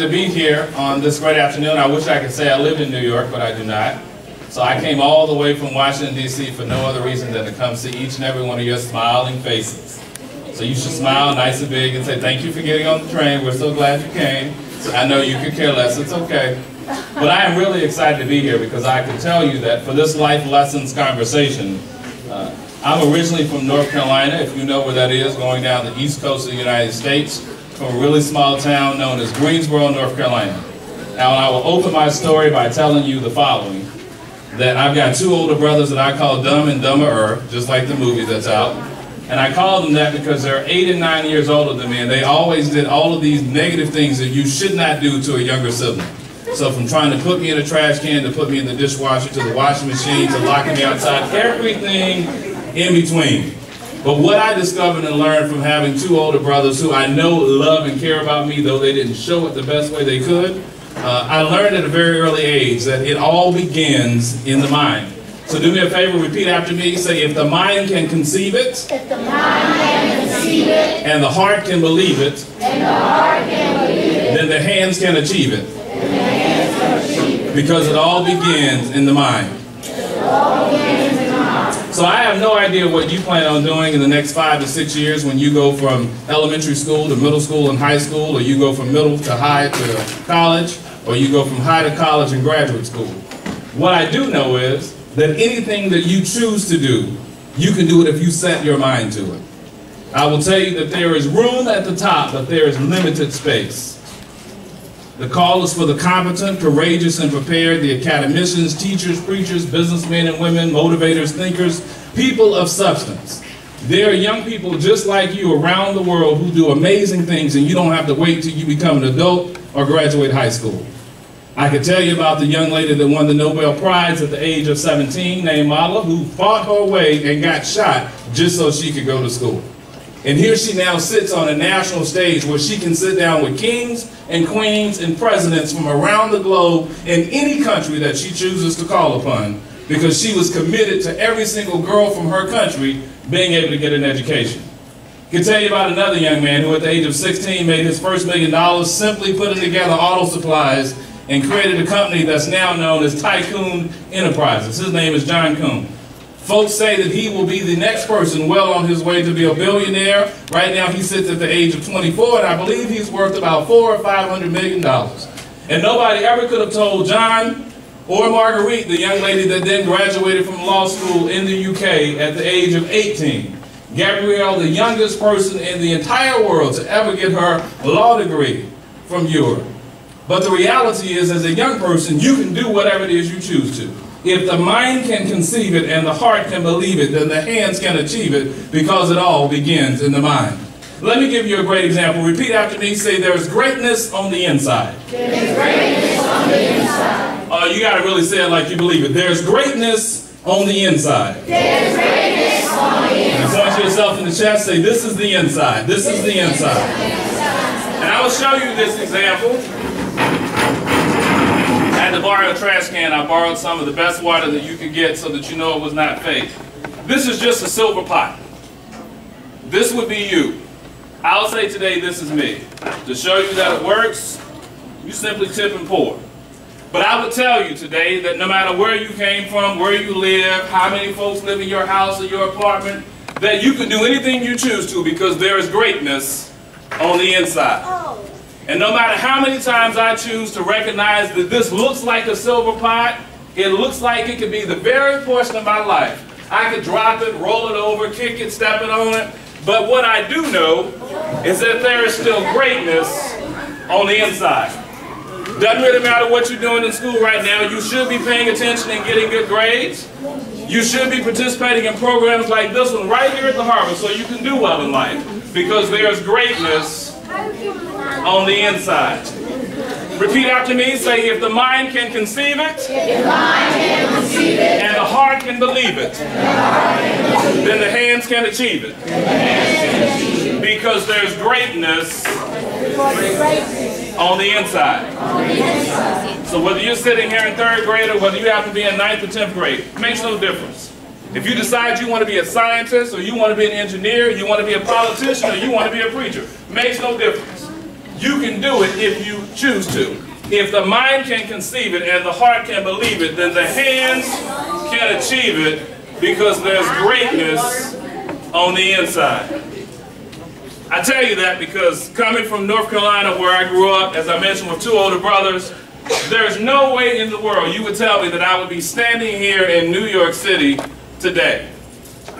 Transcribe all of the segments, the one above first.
to be here on this great afternoon. I wish I could say I lived in New York, but I do not. So I came all the way from Washington, D.C. for no other reason than to come see each and every one of your smiling faces. So you should smile nice and big and say, thank you for getting on the train. We're so glad you came. I know you could care less. It's okay. But I am really excited to be here because I can tell you that for this life lessons conversation, uh, I'm originally from North Carolina, if you know where that is, going down the east coast of the United States, from a really small town known as Greensboro, North Carolina. Now, I will open my story by telling you the following, that I've got two older brothers that I call Dumb and Dumber, er, just like the movie that's out. And I call them that because they're eight and nine years older than me, and they always did all of these negative things that you should not do to a younger sibling. So from trying to put me in a trash can, to put me in the dishwasher, to the washing machine, to locking me outside, everything in between. But what I discovered and learned from having two older brothers who I know love and care about me, though they didn't show it the best way they could, uh, I learned at a very early age that it all begins in the mind. So do me a favor, repeat after me. Say, if the mind can conceive it, if the mind can conceive it, and the heart can believe it, and the heart can believe it, then the hands can achieve it. then the hands can achieve it. Because it all begins in the mind. It all begins in the mind. So I have no idea what you plan on doing in the next five to six years when you go from elementary school to middle school and high school, or you go from middle to high to college, or you go from high to college and graduate school. What I do know is that anything that you choose to do, you can do it if you set your mind to it. I will tell you that there is room at the top, but there is limited space. The call is for the competent, courageous, and prepared, the academicians, teachers, preachers, businessmen and women, motivators, thinkers, people of substance. There are young people just like you around the world who do amazing things, and you don't have to wait till you become an adult or graduate high school. I could tell you about the young lady that won the Nobel Prize at the age of 17 named Malala who fought her way and got shot just so she could go to school. And here she now sits on a national stage where she can sit down with kings and queens and presidents from around the globe in any country that she chooses to call upon because she was committed to every single girl from her country being able to get an education. I can tell you about another young man who at the age of 16 made his first million dollars simply putting together auto supplies and created a company that's now known as Tycoon Enterprises. His name is John Kuhn. Folks say that he will be the next person well on his way to be a billionaire. Right now he sits at the age of 24 and I believe he's worth about four or five hundred million dollars. And nobody ever could have told John or Marguerite, the young lady that then graduated from law school in the UK at the age of 18. Gabrielle, the youngest person in the entire world to ever get her law degree from Europe. But the reality is, as a young person, you can do whatever it is you choose to. If the mind can conceive it and the heart can believe it, then the hands can achieve it because it all begins in the mind. Let me give you a great example. Repeat after me. Say, there's greatness on the inside. There's greatness on the inside. Uh, you got to really say it like you believe it. There's greatness on the inside. There's greatness on the And inside. point yourself in the chest. Say, this is the inside. This is the inside. And I will show you this example. Had to borrow a trash can. I borrowed some of the best water that you could get so that you know it was not fake. This is just a silver pot. This would be you. I'll say today, this is me. To show you that it works, you simply tip and pour. But I would tell you today that no matter where you came from, where you live, how many folks live in your house or your apartment, that you can do anything you choose to because there is greatness on the inside. Oh. And no matter how many times I choose to recognize that this looks like a silver pot, it looks like it could be the very portion of my life. I could drop it, roll it over, kick it, step it on it. But what I do know is that there is still greatness on the inside. Doesn't really matter what you're doing in school right now. You should be paying attention and getting good grades. You should be participating in programs like this one right here at the Harbor so you can do well in life. Because there's greatness on the inside. Repeat after me. Say, if the mind can conceive it, If mind can conceive it, and the heart can believe it, then the hands can achieve it. Because there's greatness on the inside. So whether you're sitting here in third grade or whether you happen to be in ninth or tenth grade, makes no difference. If you decide you want to be a scientist, or you want to be an engineer, you want to be a politician, or you want to be a preacher, makes no difference. You can do it if you choose to. If the mind can conceive it and the heart can believe it, then the hands can achieve it because there's greatness on the inside. I tell you that because coming from North Carolina where I grew up, as I mentioned with two older brothers, there's no way in the world you would tell me that I would be standing here in New York City today.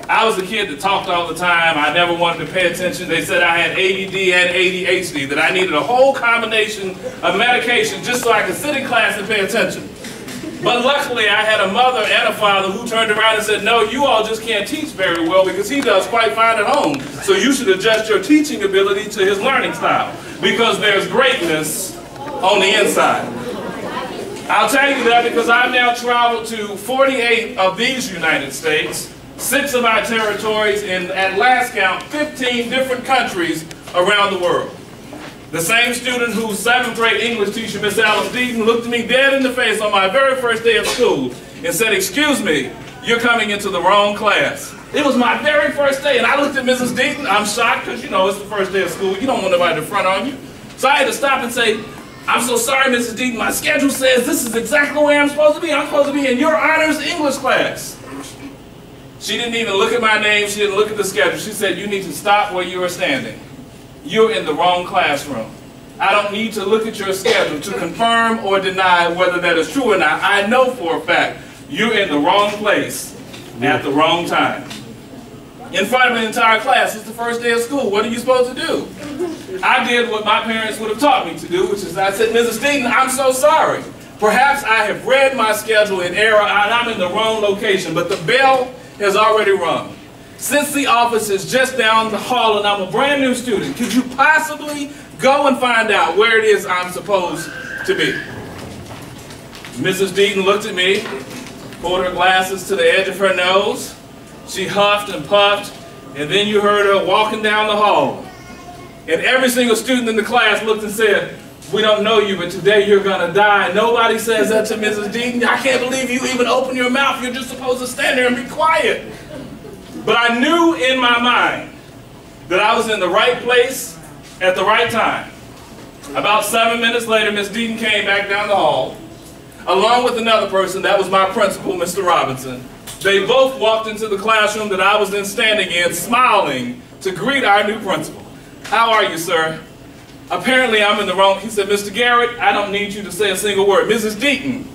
I was a kid that talked all the time. I never wanted to pay attention. They said I had ADD and ADHD, that I needed a whole combination of medication just so I could sit in class and pay attention. But luckily, I had a mother and a father who turned around and said, no, you all just can't teach very well because he does quite fine at home. So you should adjust your teaching ability to his learning style because there's greatness on the inside. I'll tell you that because I've now traveled to 48 of these United States, six of our territories, and at last count, 15 different countries around the world. The same student whose seventh grade English teacher, Miss Alice Deaton, looked me dead in the face on my very first day of school and said, excuse me, you're coming into the wrong class. It was my very first day, and I looked at Mrs. Deaton. I'm shocked because, you know, it's the first day of school. You don't want nobody to front on you. So I had to stop and say, I'm so sorry, Mrs. Deaton. My schedule says this is exactly where I'm supposed to be. I'm supposed to be in your honors English class. She didn't even look at my name. She didn't look at the schedule. She said, you need to stop where you are standing. You're in the wrong classroom. I don't need to look at your schedule to confirm or deny whether that is true or not. I know for a fact you're in the wrong place at the wrong time. In front of an entire class, it's the first day of school. What are you supposed to do? I did what my parents would have taught me to do, which is I said, Mrs. Deaton, I'm so sorry. Perhaps I have read my schedule in error and I'm in the wrong location, but the bell has already rung. Since the office is just down the hall and I'm a brand new student, could you possibly go and find out where it is I'm supposed to be? Mrs. Deaton looked at me, pulled her glasses to the edge of her nose. She huffed and puffed, and then you heard her walking down the hall. And every single student in the class looked and said, we don't know you, but today you're going to die. Nobody says that to Mrs. Deaton. I can't believe you even open your mouth. You're just supposed to stand there and be quiet. But I knew in my mind that I was in the right place at the right time. About seven minutes later, Miss Deaton came back down the hall, along with another person, that was my principal, Mr. Robinson. They both walked into the classroom that I was then standing in, smiling to greet our new principal. How are you, sir? Apparently I'm in the wrong. He said, Mr. Garrett, I don't need you to say a single word. Mrs. Deaton,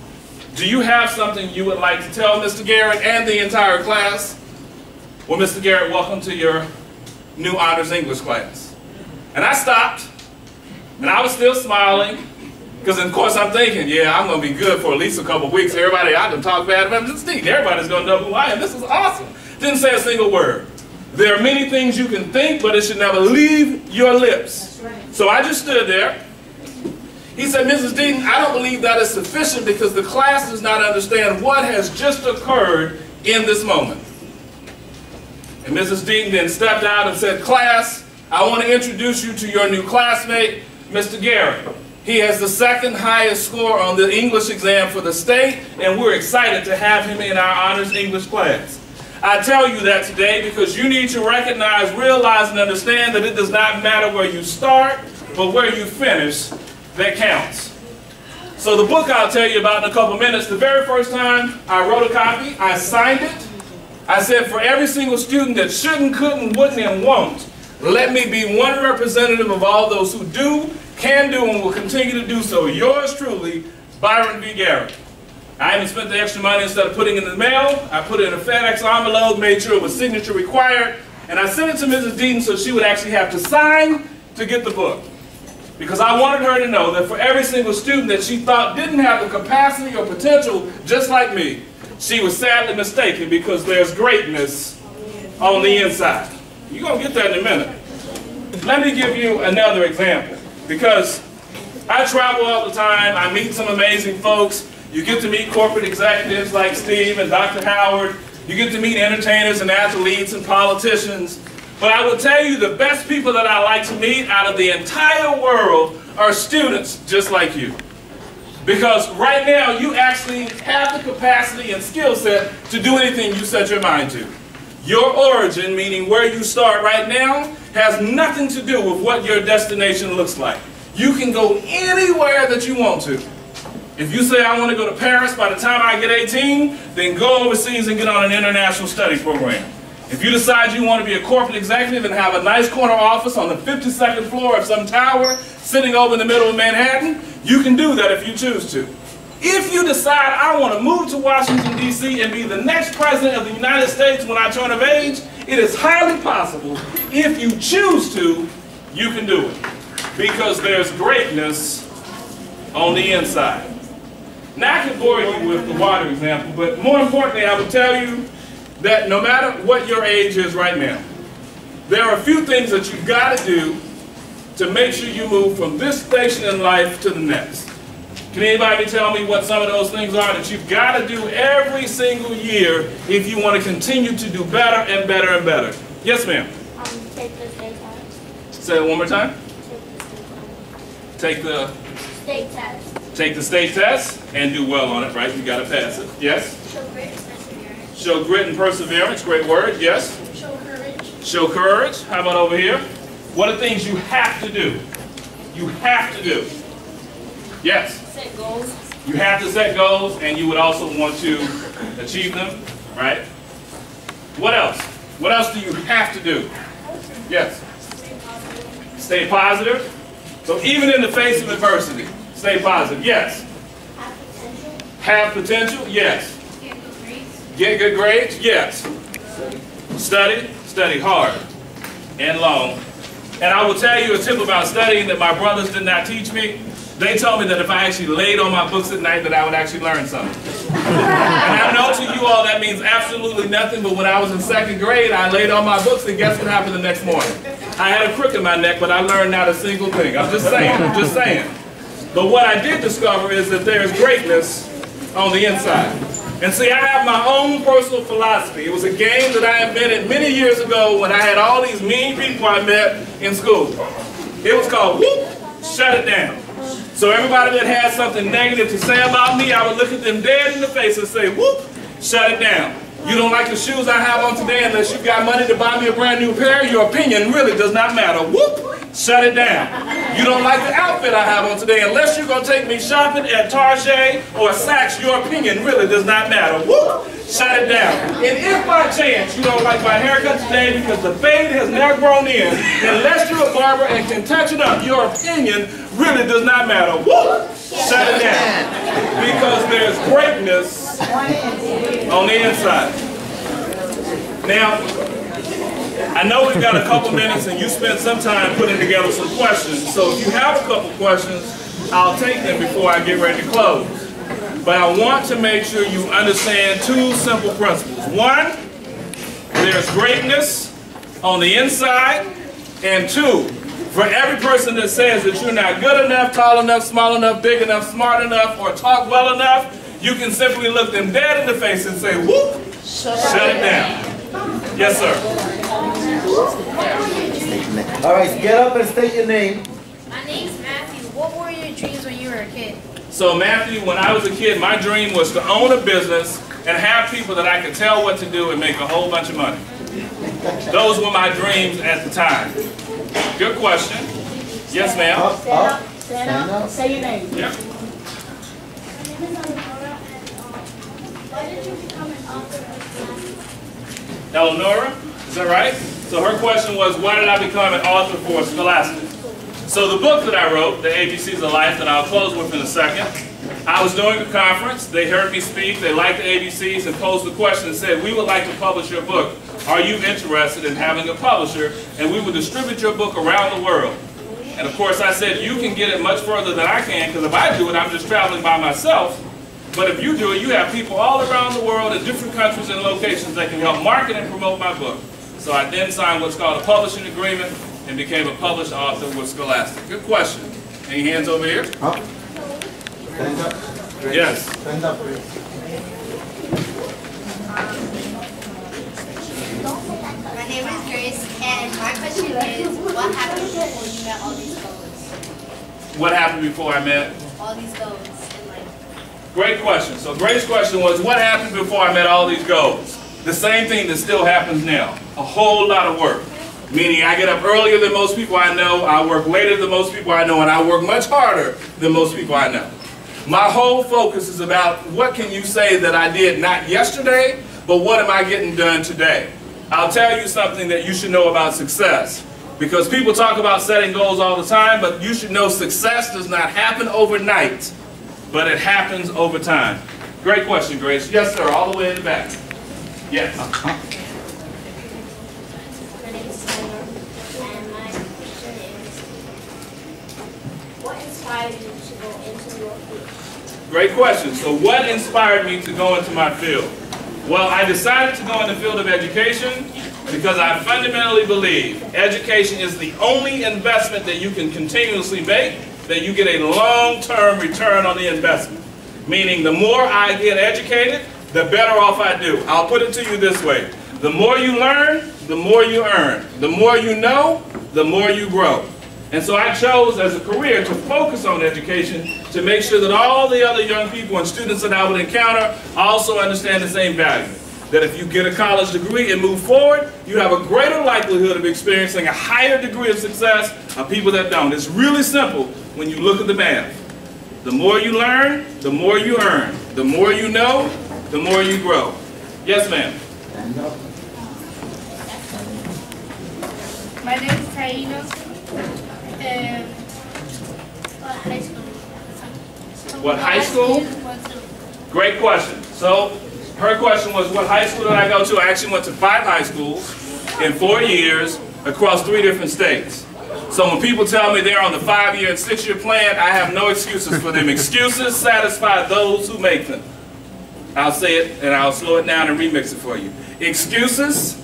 do you have something you would like to tell Mr. Garrett and the entire class? Well, Mr. Garrett, welcome to your new honors English class. And I stopped, and I was still smiling, because of course I'm thinking, yeah, I'm going to be good for at least a couple weeks. Everybody, I can talk bad about Mrs. Deaton. Everybody's going to know who I am. This is awesome. Didn't say a single word. There are many things you can think, but it should never leave your lips. So I just stood there. He said, Mrs. Deaton, I don't believe that is sufficient because the class does not understand what has just occurred in this moment. And Mrs. Deaton then stepped out and said, class, I want to introduce you to your new classmate, Mr. Garrett. He has the second highest score on the English exam for the state, and we're excited to have him in our honors English class. I tell you that today because you need to recognize, realize, and understand that it does not matter where you start, but where you finish that counts. So the book I'll tell you about in a couple minutes, the very first time I wrote a copy, I signed it. I said for every single student that shouldn't, couldn't, wouldn't, and won't, let me be one representative of all those who do, can do, and will continue to do so. Yours truly, Byron V. Garrett. I even spent the extra money instead of putting it in the mail. I put it in a FedEx envelope, made sure it was signature required, and I sent it to Mrs. Deaton so she would actually have to sign to get the book. Because I wanted her to know that for every single student that she thought didn't have the capacity or potential, just like me, she was sadly mistaken because there's greatness on the inside. You're going to get that in a minute. Let me give you another example. Because I travel all the time, I meet some amazing folks, you get to meet corporate executives like Steve and Dr. Howard. You get to meet entertainers and athletes and politicians. But I will tell you the best people that I like to meet out of the entire world are students just like you. Because right now, you actually have the capacity and skill set to do anything you set your mind to. Your origin, meaning where you start right now, has nothing to do with what your destination looks like. You can go anywhere that you want to. If you say, I want to go to Paris by the time I get 18, then go overseas and get on an international study program. If you decide you want to be a corporate executive and have a nice corner office on the 52nd floor of some tower sitting over in the middle of Manhattan, you can do that if you choose to. If you decide I want to move to Washington, D.C. and be the next president of the United States when I turn of age, it is highly possible. If you choose to, you can do it. Because there's greatness on the inside. Now I can bore you with the water example, but more importantly, I will tell you that no matter what your age is right now, there are a few things that you've got to do to make sure you move from this station in life to the next. Can anybody tell me what some of those things are that you've got to do every single year if you want to continue to do better and better and better? Yes, ma'am. Um, take the state test. Say it one more time. Take the State test. take the state test and do well on it, right? You got to pass it. Yes. Show grit and perseverance. Show grit and perseverance. Great word. Yes. Show courage. Show courage. How about over here? What are things you have to do? You have to do. Yes. Set goals. You have to set goals and you would also want to achieve them, right? What else? What else do you have to do? Yes. Stay positive. Stay positive. So even in the face of adversity, stay positive. Yes. Have potential. Have potential? Yes. Get good grades. Get good grades? Yes. Study? Study hard and long. And I will tell you a tip about studying that my brothers did not teach me. They told me that if I actually laid on my books at night that I would actually learn something. and I know to you all that means absolutely nothing, but when I was in second grade, I laid on my books and guess what happened the next morning? I had a crook in my neck, but I learned not a single thing. I'm just saying, I'm just saying. But what I did discover is that there is greatness on the inside. And see, I have my own personal philosophy. It was a game that I invented many years ago when I had all these mean people I met in school. It was called Whoop, Shut It Down. So everybody that had something negative to say about me, I would look at them dead in the face and say, Whoop, shut it down. You don't like the shoes I have on today unless you've got money to buy me a brand new pair, your opinion really does not matter. Whoop, shut it down. You don't like the outfit I have on today unless you're going to take me shopping at Target or Saks, your opinion really does not matter. Whoop, shut it down. And if by chance you don't like my haircut today because the fade has now grown in, unless you're a barber and can touch it up, your opinion really does not matter. Whoop, shut it down. Because there's greatness on the inside. Now, I know we've got a couple minutes and you spent some time putting together some questions. So if you have a couple questions, I'll take them before I get ready to close. But I want to make sure you understand two simple principles. One, there's greatness on the inside. And two, for every person that says that you're not good enough, tall enough, small enough, big enough, smart enough, or talk well enough, you can simply look them dead in the face and say, whoop, shut it down. Yes, sir. All right, get up and state your name. My name's Matthew. What were your dreams when you were a kid? So Matthew, when I was a kid, my dream was to own a business and have people that I could tell what to do and make a whole bunch of money. Those were my dreams at the time. Good question. Yes, ma'am. Up, up. Stand Stand up, up. say your name. Yeah. Why did you become an author of Eleonora, is that right? So her question was, why did I become an author for Scholastic? So the book that I wrote, The ABCs of Life, that I'll close with in a second, I was doing a conference, they heard me speak, they liked the ABCs and posed the question and said, we would like to publish your book. Are you interested in having a publisher? And we will distribute your book around the world. And of course I said, you can get it much further than I can, because if I do it, I'm just traveling by myself. But if you do it, you have people all around the world in different countries and locations that can help market and promote my book. So I then signed what's called a publishing agreement and became a published author with Scholastic. Good question. Any hands over here? Up. Stand up. Grace. Yes. Stand up, Grace. My name is Grace, and my question is, what happened before you met all these goals? What happened before I met? All these goals in life. Great question. So Grace's question was, what happened before I met all these goals? The same thing that still happens now. A whole lot of work. Meaning I get up earlier than most people I know, I work later than most people I know, and I work much harder than most people I know. My whole focus is about what can you say that I did not yesterday, but what am I getting done today? I'll tell you something that you should know about success. Because people talk about setting goals all the time, but you should know success does not happen overnight, but it happens over time. Great question, Grace. Yes, sir, all the way in the back. Yes. Uh-huh. My name is Tyler, and my question is, what inspired you to go into your field? Great question. So what inspired me to go into my field? Well, I decided to go in the field of education because I fundamentally believe education is the only investment that you can continuously make that you get a long-term return on the investment. Meaning the more I get educated, the better off I do. I'll put it to you this way. The more you learn, the more you earn. The more you know, the more you grow. And so I chose as a career to focus on education to make sure that all the other young people and students that I would encounter also understand the same value. That if you get a college degree and move forward, you have a greater likelihood of experiencing a higher degree of success of people that don't. It's really simple when you look at the math. The more you learn, the more you earn. The more you know, the more you grow. Yes, ma'am. My name is Taina. And what high school? What high school? Great question. So, her question was, what high school did I go to? I actually went to five high schools in four years across three different states. So when people tell me they're on the five-year and six-year plan, I have no excuses for them. Excuses satisfy those who make them. I'll say it and I'll slow it down and remix it for you. Excuses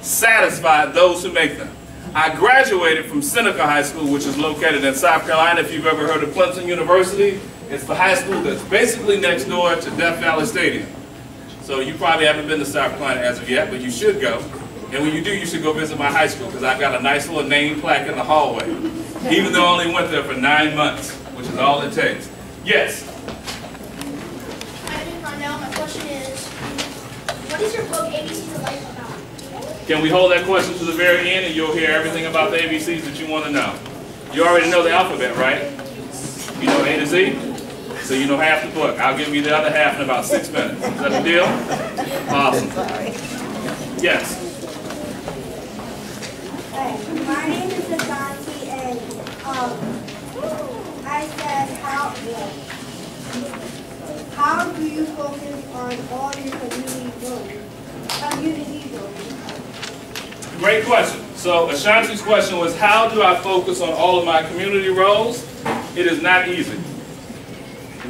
satisfy those who make them. I graduated from Seneca High School, which is located in South Carolina. If you've ever heard of Clemson University, it's the high school that's basically next door to Death Valley Stadium. So you probably haven't been to South Carolina as of yet, but you should go. And when you do, you should go visit my high school because I've got a nice little name plaque in the hallway. Even though I only went there for nine months, which is all it takes. Yes. My name is Rondell. My question is, what is your book ABCs of Life about? Can we hold that question to the very end and you'll hear everything about the ABCs that you want to know? You already know the alphabet, right? You know A to Z? So you know half the book. I'll give you the other half in about six minutes. Is that a deal? Awesome. Yes. My name is Ashanti, and um, I said, how how do you focus on all your community goals? Community goals. Great question. So Ashanti's question was, how do I focus on all of my community roles? It is not easy.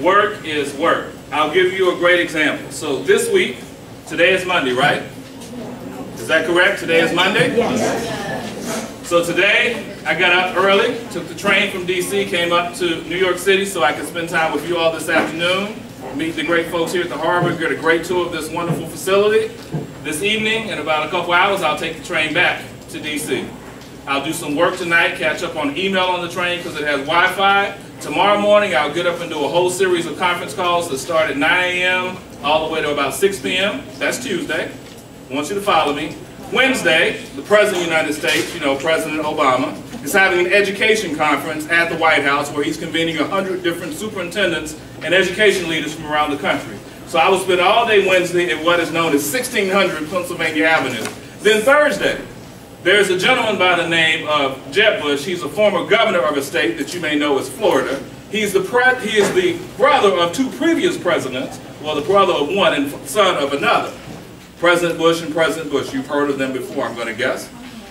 Work is work. I'll give you a great example. So this week, today is Monday, right? Is that correct? Today is Monday? Yes. So today, I got up early, took the train from DC, came up to New York City so I could spend time with you all this afternoon, meet the great folks here at the harbor, get a great tour of this wonderful facility. This evening, in about a couple hours, I'll take the train back to DC. I'll do some work tonight, catch up on email on the train because it has Wi-Fi. Tomorrow morning, I'll get up and do a whole series of conference calls that start at 9 a.m. all the way to about 6 p.m. That's Tuesday. I want you to follow me. Wednesday, the President of the United States, you know, President Obama, is having an education conference at the White House where he's convening 100 different superintendents and education leaders from around the country. So I will spend all day Wednesday at what is known as 1600 Pennsylvania Avenue. Then Thursday, there's a gentleman by the name of Jeb Bush. He's a former governor of a state that you may know as Florida. He's the he is the brother of two previous presidents, well, the brother of one and son of another. President Bush and President Bush. You've heard of them before, I'm going to guess.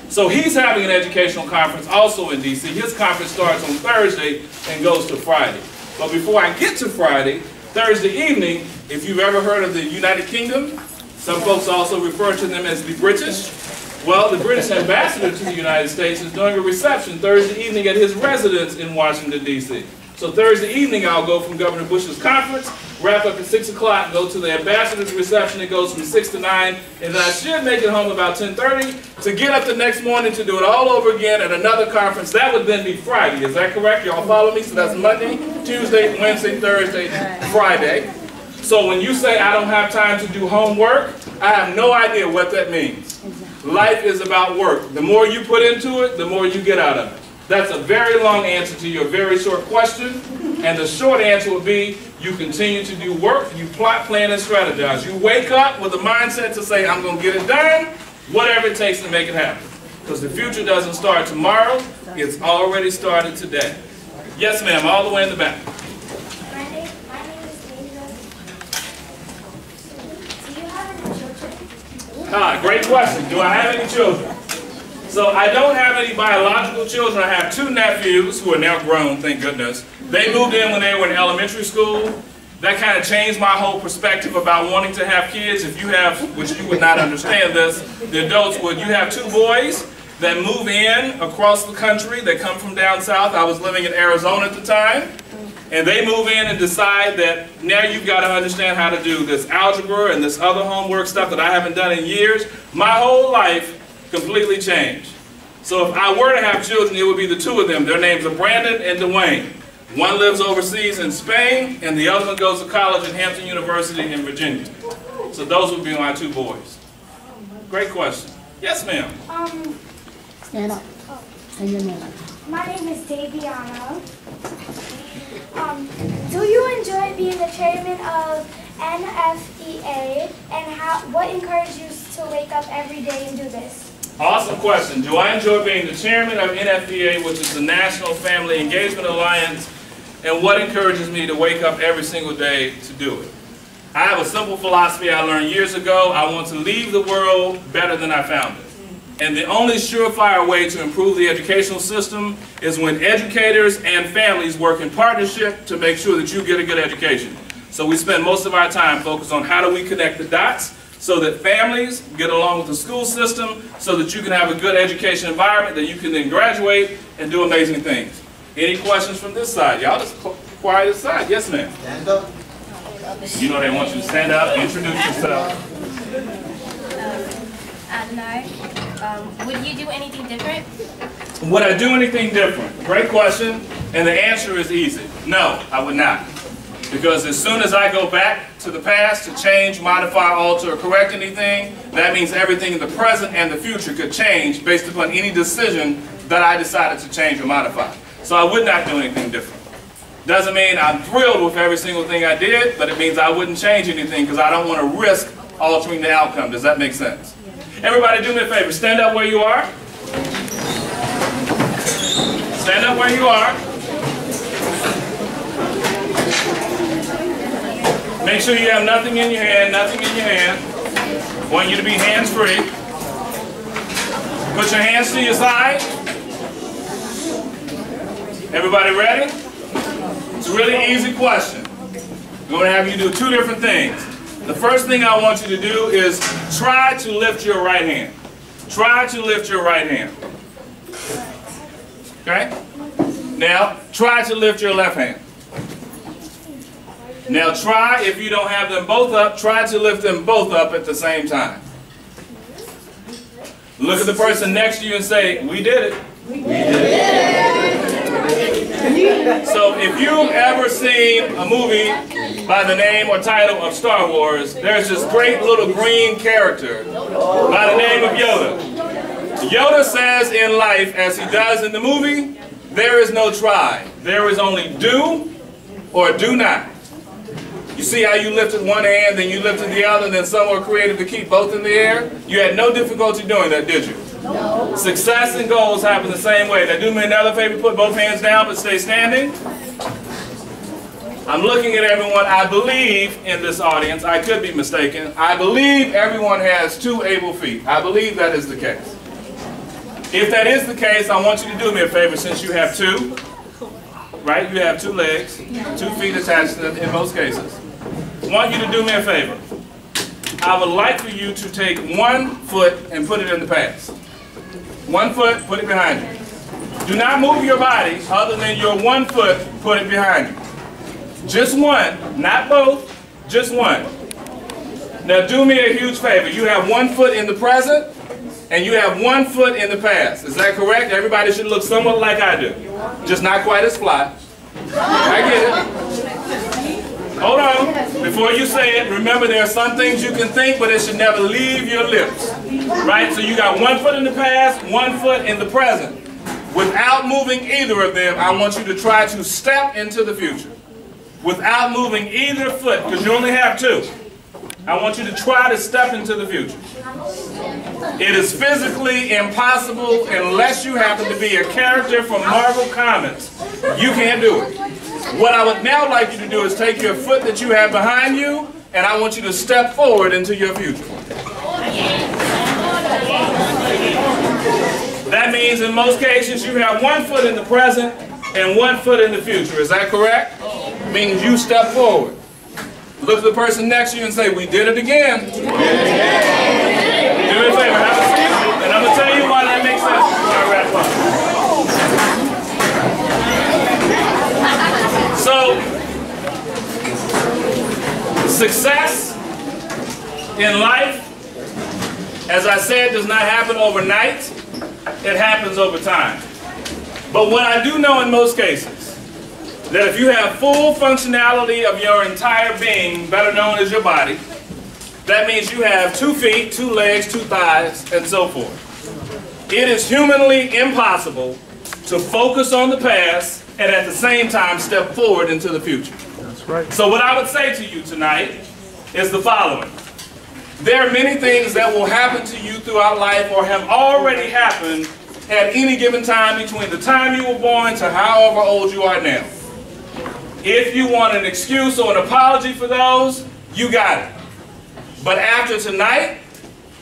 So he's having an educational conference also in D.C. His conference starts on Thursday and goes to Friday. But before I get to Friday, Thursday evening, if you've ever heard of the United Kingdom, some folks also refer to them as the British. Well, the British ambassador to the United States is doing a reception Thursday evening at his residence in Washington, D.C. So Thursday evening, I'll go from Governor Bush's conference, wrap up at 6 o'clock, go to the ambassador's reception. It goes from 6 to 9, and then I should make it home about 10.30 to get up the next morning to do it all over again at another conference. That would then be Friday. Is that correct? Y'all follow me? So that's Monday, Tuesday, Wednesday, Thursday, Friday. So when you say I don't have time to do homework, I have no idea what that means. Life is about work. The more you put into it, the more you get out of it. That's a very long answer to your very short question. And the short answer would be you continue to do work, you plot, plan, and strategize. You wake up with a mindset to say, I'm going to get it done, whatever it takes to make it happen. Because the future doesn't start tomorrow, it's already started today. Yes, ma'am, all the way in the back. My name, is Deja. Do you have any children? Ah, great question. Do I have any children? So I don't have any biological children. I have two nephews who are now grown, thank goodness. They moved in when they were in elementary school. That kind of changed my whole perspective about wanting to have kids. If you have, which you would not understand this, the adults would. You have two boys that move in across the country. They come from down south. I was living in Arizona at the time. And they move in and decide that now you've got to understand how to do this algebra and this other homework stuff that I haven't done in years. My whole life completely changed. So if I were to have children, it would be the two of them. Their names are Brandon and Dwayne. One lives overseas in Spain, and the other one goes to college at Hampton University in Virginia. So those would be my two boys. Great question. Yes, ma'am. Um, Stand up. Say your name. my name is Daviana. Um, do you enjoy being the chairman of NFEA and how, what encouraged you to wake up every day and do this? Awesome question. Do I enjoy being the chairman of NFEA, which is the National Family Engagement Alliance, and what encourages me to wake up every single day to do it? I have a simple philosophy I learned years ago. I want to leave the world better than I found it. And the only surefire way to improve the educational system is when educators and families work in partnership to make sure that you get a good education. So we spend most of our time focused on how do we connect the dots so that families get along with the school system so that you can have a good education environment that you can then graduate and do amazing things. Any questions from this side? Y'all just quiet this side. Yes, ma'am. Stand up. You know they want you to stand up, introduce yourself. Adonai, um, would you do anything different? Would I do anything different? Great question. And the answer is easy. No, I would not. Because as soon as I go back to the past to change, modify, alter, or correct anything, that means everything in the present and the future could change based upon any decision that I decided to change or modify. So I would not do anything different. Doesn't mean I'm thrilled with every single thing I did, but it means I wouldn't change anything because I don't want to risk altering the outcome. Does that make sense? Everybody do me a favor. Stand up where you are. Stand up where you are. Make sure you have nothing in your hand, nothing in your hand. Want you to be hands-free. Put your hands to your side. Everybody ready? It's a really easy question. I'm going to have you do two different things. The first thing I want you to do is try to lift your right hand. Try to lift your right hand. Okay? Now, try to lift your left hand. Now try, if you don't have them both up, try to lift them both up at the same time. Look at the person next to you and say, we did it. We did it. So if you've ever seen a movie by the name or title of Star Wars, there's this great little green character by the name of Yoda. Yoda says in life, as he does in the movie, there is no try. There is only do or do not. You see how you lifted one hand, then you lifted the other, and then someone created to keep both in the air? You had no difficulty doing that, did you? No. Success and goals happen the same way. Now do me another favor, put both hands down, but stay standing. I'm looking at everyone. I believe in this audience. I could be mistaken. I believe everyone has two able feet. I believe that is the case. If that is the case, I want you to do me a favor since you have two. Right? You have two legs, two feet attached to them in most cases. Want you to do me a favor. I would like for you to take one foot and put it in the past. One foot, put it behind you. Do not move your body other than your one foot, put it behind you. Just one, not both, just one. Now do me a huge favor. You have one foot in the present and you have one foot in the past. Is that correct? Everybody should look somewhat like I do. Just not quite as flat. I get it. Hold on. Before you say it, remember there are some things you can think, but it should never leave your lips. Right? So you got one foot in the past, one foot in the present. Without moving either of them, I want you to try to step into the future. Without moving either foot, because you only have two. I want you to try to step into the future. It is physically impossible unless you happen to be a character from Marvel Comics. You can't do it. What I would now like you to do is take your foot that you have behind you, and I want you to step forward into your future. That means in most cases you have one foot in the present and one foot in the future. Is that correct? Means you step forward. Look at the person next to you and say, we did it again. Do me a favor, have a seat, and I'm going to tell you why that makes sense I wrap up. So, success in life, as I said, does not happen overnight. It happens over time. But what I do know in most cases, that if you have full functionality of your entire being, better known as your body, that means you have two feet, two legs, two thighs, and so forth. It is humanly impossible to focus on the past and at the same time step forward into the future. That's right. So what I would say to you tonight is the following. There are many things that will happen to you throughout life or have already happened at any given time between the time you were born to however old you are now. If you want an excuse or an apology for those, you got it. But after tonight,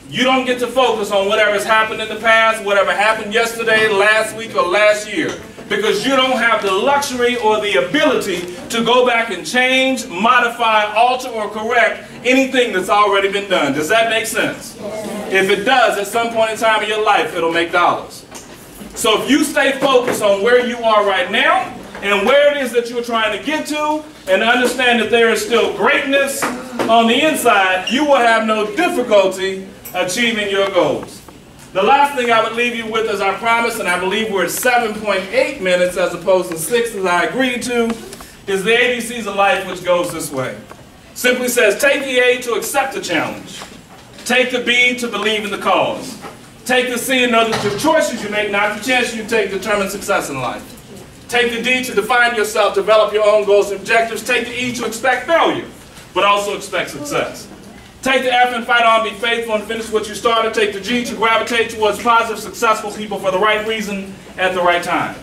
you don't get to focus on whatever has happened in the past, whatever happened yesterday, last week, or last year. Because you don't have the luxury or the ability to go back and change, modify, alter, or correct anything that's already been done. Does that make sense? If it does, at some point in time in your life, it'll make dollars. So if you stay focused on where you are right now, and where it is that you're trying to get to, and understand that there is still greatness on the inside, you will have no difficulty achieving your goals. The last thing I would leave you with, as I promise, and I believe we're at 7.8 minutes as opposed to 6 as I agreed to, is the ABCs of life which goes this way. Simply says, take the A to accept the challenge. Take the B to believe in the cause. Take the C and know that the choices you make, not the chances you take, determine success in life. Take the D to define yourself, develop your own goals and objectives. Take the E to expect failure, but also expect success. Take the F and fight on, be faithful, and finish what you started. Take the G to gravitate towards positive, successful people for the right reason at the right time.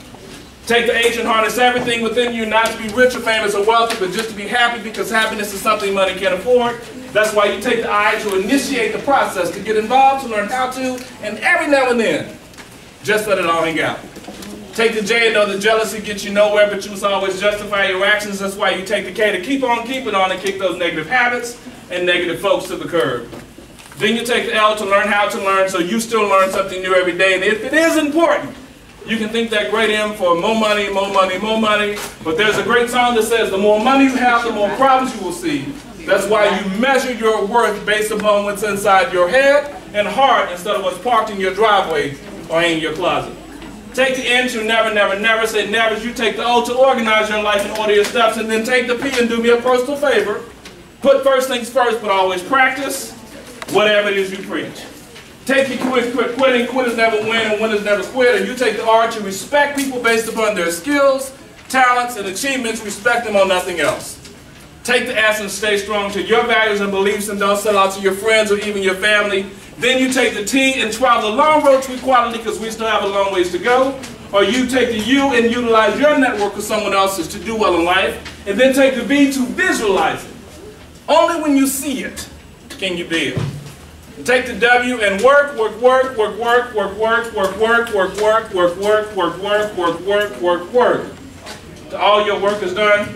Take the H and harness everything within you, not to be rich or famous or wealthy, but just to be happy because happiness is something money can't afford. That's why you take the I to initiate the process, to get involved, to learn how to, and every now and then, just let it all hang out. Take the J and know that jealousy gets you nowhere, but you must always justify your actions. That's why you take the K to keep on keeping on and kick those negative habits and negative folks to the curb. Then you take the L to learn how to learn, so you still learn something new every day. And if it is important, you can think that great M for more money, more money, more money. But there's a great song that says the more money you have, the more problems you will see. That's why you measure your worth based upon what's inside your head and heart instead of what's parked in your driveway or in your closet. Take the N to never, never, never. Say never. You take the O to organize your life and order your steps. And then take the P and do me a personal favor. Put first things first, but always practice whatever it is you preach. Take your quit, quit, quitting. Quitters never win and winners never quit. And you take the R to respect people based upon their skills, talents, and achievements. Respect them on nothing else. Take the S and stay strong to your values and beliefs and don't sell out to your friends or even your family. Then you take the T and travel the long road to equality because we still have a long ways to go. Or you take the U and utilize your network with someone else's to do well in life. And then take the V to visualize it. Only when you see it can you build. Take the W and work, work, work, work, work, work, work, work, work, work, work, work, work, work, work, work, work, work, work. All your work is done.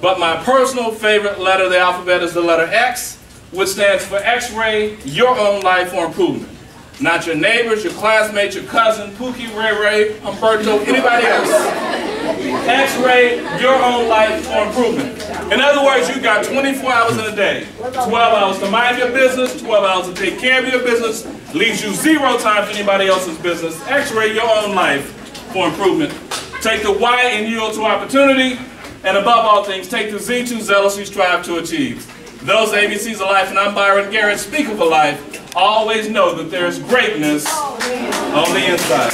But my personal favorite letter of the alphabet is the letter X, which stands for X-ray, your own life for improvement. Not your neighbors, your classmates, your cousin, Pookie, Ray Ray, Humberto, anybody else. X-ray, your own life for improvement. In other words, you've got 24 hours in a day. 12 hours to mind your business, 12 hours to take care of your business, leaves you zero time for anybody else's business. X-ray your own life for improvement. Take the Y and yield to opportunity. and above all things, take the Z to zealously strive to achieve. Those ABCs of life, and I'm Byron Garrett, speaker of a life. Always know that there is greatness oh, on the inside.